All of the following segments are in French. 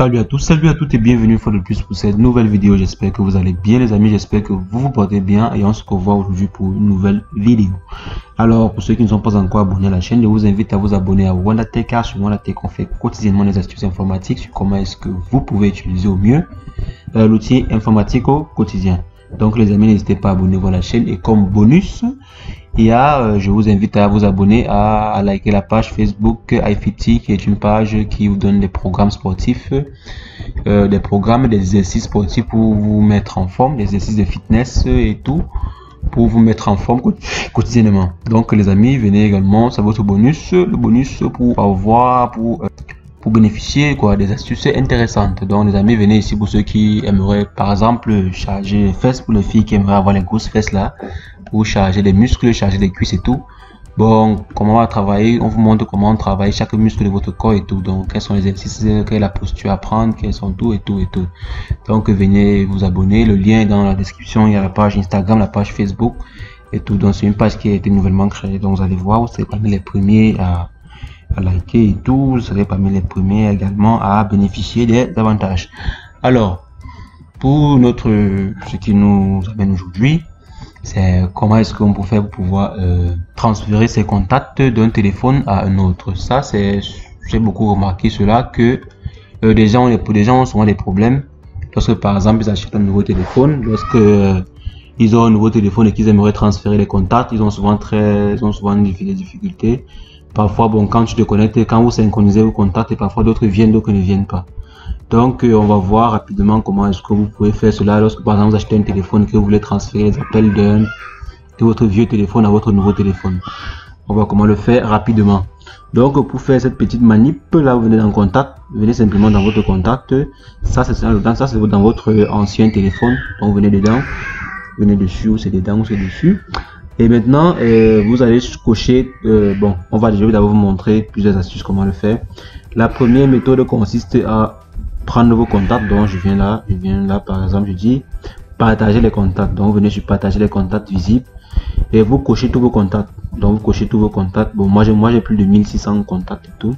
Salut à tous, salut à toutes et bienvenue une fois de plus pour cette nouvelle vidéo. J'espère que vous allez bien les amis, j'espère que vous vous portez bien et on se revoit aujourd'hui pour une nouvelle vidéo. Alors pour ceux qui ne sont pas encore abonnés à la chaîne, je vous invite à vous abonner à WandaTech car sur WandaTech on fait quotidiennement des astuces informatiques sur comment est-ce que vous pouvez utiliser au mieux euh, l'outil informatique au quotidien. Donc les amis, n'hésitez pas à abonner à la chaîne. Et comme bonus, et euh, je vous invite à vous abonner, à, liker la page Facebook iFitty qui est une page qui vous donne des programmes sportifs, euh, des programmes, des exercices sportifs pour vous mettre en forme, des exercices de fitness et tout pour vous mettre en forme quotidiennement. Donc les amis, venez également, c'est votre bonus, le bonus pour avoir, pour, euh, pour bénéficier quoi, des astuces intéressantes. Donc les amis, venez ici pour ceux qui aimeraient par exemple charger les fesses, pour les filles qui aimeraient avoir les grosses fesses là, pour charger les muscles, charger les cuisses et tout. Bon, comment on va travailler? On vous montre comment on travaille chaque muscle de votre corps et tout. Donc, quels sont les exercices, quelle est la posture à prendre, quels sont tout et tout et tout. Donc, venez vous abonner. Le lien est dans la description. Il y a la page Instagram, la page Facebook et tout. Donc, c'est une page qui a été nouvellement créée. Donc, vous allez voir, serez parmi les premiers à, à liker et tout. Vous serez parmi les premiers également à bénéficier des avantages. Alors, pour notre, ce qui nous amène aujourd'hui, c'est comment est-ce qu'on peut faire pour pouvoir euh, transférer ses contacts d'un téléphone à un autre. Ça, c'est j'ai beaucoup remarqué cela que euh, des gens, des gens ont souvent des problèmes lorsque par exemple ils achètent un nouveau téléphone, lorsque euh, ils ont un nouveau téléphone et qu'ils aimeraient transférer les contacts, ils ont souvent très, ils ont souvent des difficultés. Parfois, bon, quand tu te connectes, quand vous synchronisez vos contacts, et parfois d'autres viennent, d'autres ne viennent pas. Donc, euh, on va voir rapidement comment est-ce que vous pouvez faire cela lorsque, par exemple, vous achetez un téléphone que vous voulez transférer les appels d'un de votre vieux téléphone à votre nouveau téléphone. On va comment le faire rapidement. Donc, pour faire cette petite manip, là, vous venez dans contact, venez simplement dans votre contact. Ça, c'est dans ça, c'est dans votre ancien téléphone. Donc, vous venez dedans, venez dessus, c'est dedans, c'est dessus. Et maintenant, euh, vous allez cocher, euh, bon, on va déjà d'abord vous montrer plusieurs astuces comment le faire. La première méthode consiste à prendre vos contacts. Donc, je viens là, je viens là, par exemple, je dis partager les contacts. Donc, venez sur partager les contacts visibles et vous cochez tous vos contacts. Donc, vous cochez tous vos contacts. Bon, moi, j'ai moi j'ai plus de 1600 contacts et tout.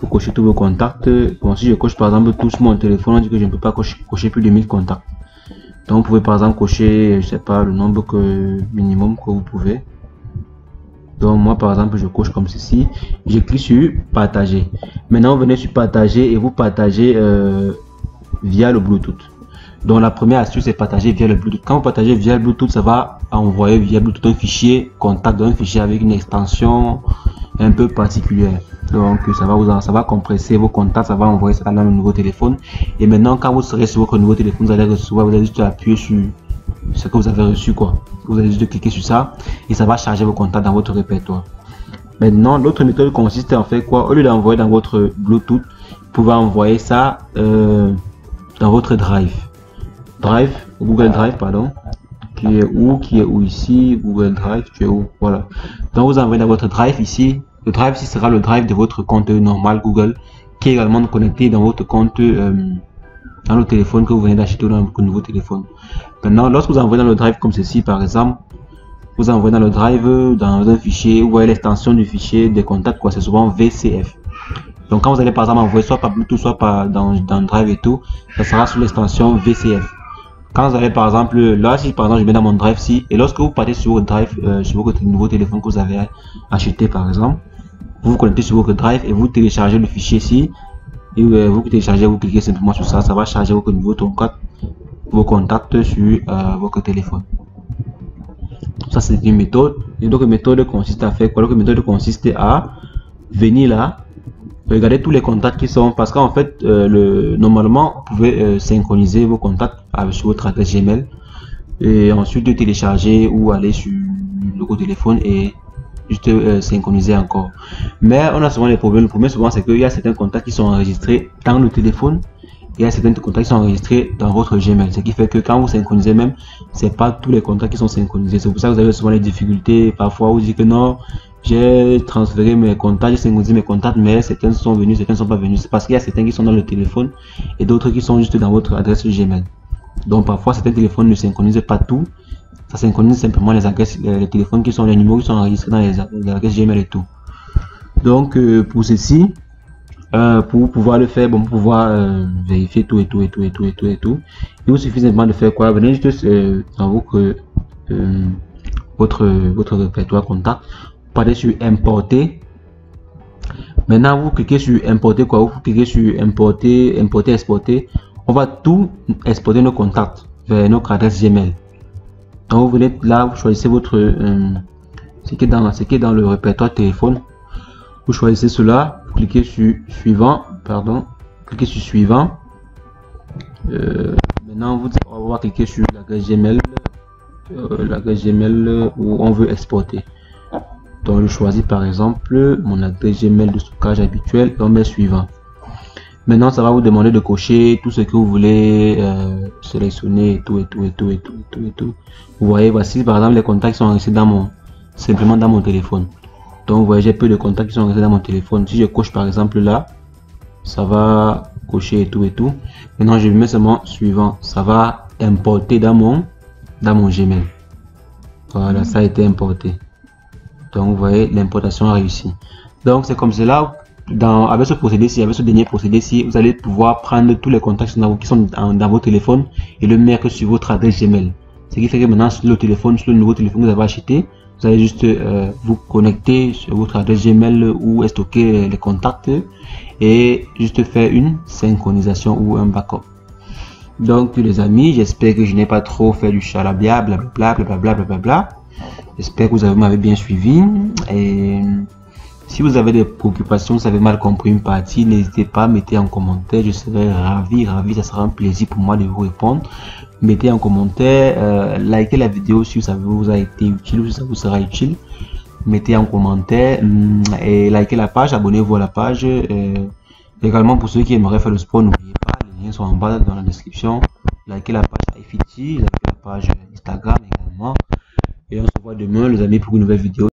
Vous cochez tous vos contacts. Bon, si je coche par exemple tous mon téléphone, on dit que je ne peux pas cocher, cocher plus de 1000 contacts. Donc, vous pouvez par exemple cocher, je sais pas, le nombre que minimum que vous pouvez. Donc moi par exemple je coche comme ceci, je clique sur partager. Maintenant vous venez sur partager et vous partagez euh, via le Bluetooth. Donc la première astuce c'est partager via le Bluetooth. Quand vous partagez via le Bluetooth, ça va envoyer via Bluetooth un fichier contact, un fichier avec une extension un peu particulière. Donc ça va vous ça va compresser vos contacts, ça va envoyer ça dans le nouveau téléphone. Et maintenant quand vous serez sur votre nouveau téléphone, vous allez recevoir, vous allez juste appuyer sur ce que vous avez reçu quoi. Vous allez juste cliquer sur ça et ça va charger vos contacts dans votre répertoire. Maintenant, l'autre méthode consiste en fait quoi? Au lieu d'envoyer dans votre Bluetooth, vous pouvez envoyer ça euh, dans votre Drive. Drive, Google Drive, pardon. Qui est où Qui est où ici Google Drive, tu es où Voilà. Donc vous envoyez dans votre Drive ici. Le Drive ici sera le Drive de votre compte normal Google qui est également connecté dans votre compte euh, dans le téléphone que vous venez d'acheter dans votre nouveau téléphone. Maintenant, lorsque vous envoyez dans le drive comme ceci, par exemple, vous envoyez dans le drive, dans un fichier, vous voyez l'extension du fichier des contacts, quoi, c'est souvent VCF. Donc quand vous allez par exemple envoyer soit par Bluetooth, soit par, dans, dans drive et tout, ça sera sous l'extension VCF. Quand vous allez par exemple, là si par exemple je mets dans mon drive si, et lorsque vous partez sur votre drive, euh, sur votre nouveau téléphone que vous avez acheté par exemple, vous vous connectez sur votre drive et vous téléchargez le fichier ici, et euh, vous téléchargez, vous cliquez simplement sur ça, ça va charger votre nouveau contact, vos contacts sur euh, votre téléphone. Ça c'est une méthode. Et donc méthode consiste à faire quoi? L'autre méthode consiste à venir là, regarder tous les contacts qui sont parce qu'en fait euh, le normalement vous pouvez synchroniser vos contacts avec sur votre adresse Gmail et ensuite de télécharger ou aller sur le téléphone et juste euh, synchroniser encore. Mais on a souvent des problèmes. Le problème souvent c'est qu'il y a certains contacts qui sont enregistrés dans le téléphone. Il y a certains contacts qui sont enregistrés dans votre Gmail. Ce qui fait que quand vous synchronisez même, c'est pas tous les contacts qui sont synchronisés. C'est pour ça que vous avez souvent des difficultés. Parfois vous dites que non, j'ai transféré mes contacts, j'ai synchronisé mes contacts, mais certains sont venus, certains ne sont pas venus. C'est parce qu'il y a certains qui sont dans le téléphone et d'autres qui sont juste dans votre adresse Gmail. Donc parfois certains téléphones ne synchronisent pas tout ça synchronise simplement les adresses, les, téléphones qui sont les numéros qui sont enregistrés dans les, adresses Gmail et tout. Donc euh, pour ceci, Euh, pour pouvoir le faire, bon, pour pouvoir euh, vérifier tout et tout et tout et tout et tout et tout, il vous suffit simplement de faire quoi? Venez juste dans votre, votre, votre répertoire contact, parlez sur importer. Maintenant, vous cliquez sur importer quoi Vous cliquez sur importer, importer, exporter. On va tout exporter nos contacts vers notre adresse Gmail. Donc, vous venez là, vous choisissez votre ce qui est dans ce qui est dans le répertoire téléphone. Vous choisissez cela cliquez sur suivant, pardon, cliquez sur suivant. Euh, maintenant, vous on va cliquer sur la Gmail, euh, la Gmail où on veut exporter. Donc, je choisis par exemple mon adresse Gmail de stockage habituel et on met suivant. Maintenant, ça va vous demander de cocher tout ce que vous voulez euh, sélectionner et tout et tout et tout et tout et tout et tout. Vous voyez, voici par exemple les contacts sont restés dans mon simplement dans mon téléphone. Donc, vous voyez, j'ai peu de contacts qui sont restés dans mon téléphone. Si je coche par exemple là, ça va cocher et tout et tout. Maintenant, je mets seulement suivant. Ça va importer dans mon, dans mon Gmail. Voilà, ça a été importé. Donc, vous voyez, l'importation a réussi. Donc, c'est comme cela. Dans, avec ce procédé-ci, avec ce dernier procédé-ci, vous allez pouvoir prendre tous les contacts qui sont dans, dans vos téléphones et le mettre sur votre adresse Gmail. Ce qui fait que maintenant, sur le téléphone, sur le nouveau téléphone que vous avez acheté, vous allez juste euh, vous connecter sur votre adresse Gmail où stocker les contacts et juste faire une synchronisation ou un backup. Donc les amis, j'espère que je n'ai pas trop fait du charabia, blablabla, blablabla, blablabla. J'espère que vous m'avez bien suivi. Et si vous avez des préoccupations, vous avez mal compris une partie, n'hésitez pas, mettez en commentaire. Je serai ravi, ravi. Ça sera un plaisir pour moi de vous répondre mettez en commentaire, euh, likez la vidéo si ça vous a été utile ou si ça vous sera utile. Mettez en commentaire mm, et likez la page, abonnez-vous à la page. Euh, également pour ceux qui aimeraient faire le sport, n'oubliez pas, les liens sont en bas dans la description. Likez la page iFiti, likez la page Instagram également. Et on se voit demain les amis pour une nouvelle vidéo.